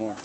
more.